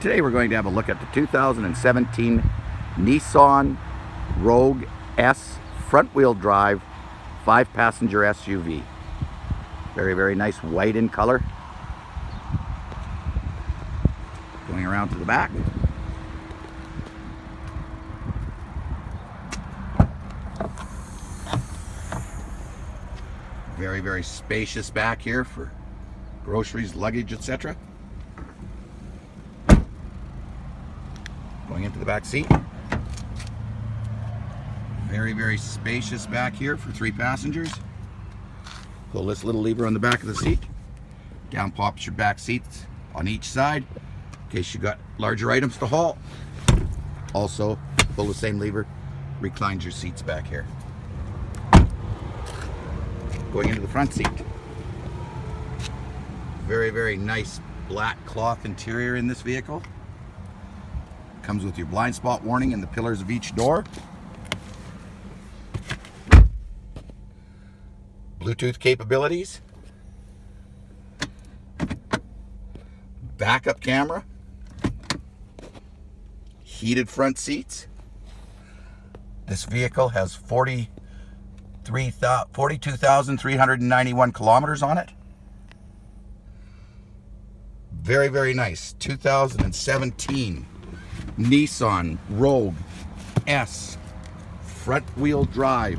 Today we're going to have a look at the 2017 Nissan Rogue S front wheel drive five passenger SUV. Very, very nice white in color. Going around to the back. Very, very spacious back here for groceries, luggage, etc. Going into the back seat. Very, very spacious back here for three passengers. Pull this little lever on the back of the seat. Down pops your back seats on each side in case you got larger items to haul. Also, pull the same lever, reclines your seats back here. Going into the front seat. Very, very nice black cloth interior in this vehicle. Comes with your blind spot warning and the pillars of each door. Bluetooth capabilities. Backup camera. Heated front seats. This vehicle has 42,391 kilometers on it. Very, very nice. 2017 Nissan Rogue S front wheel drive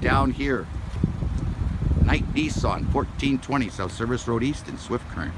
down here. Knight Nissan 1420 South Service Road East in Swift Current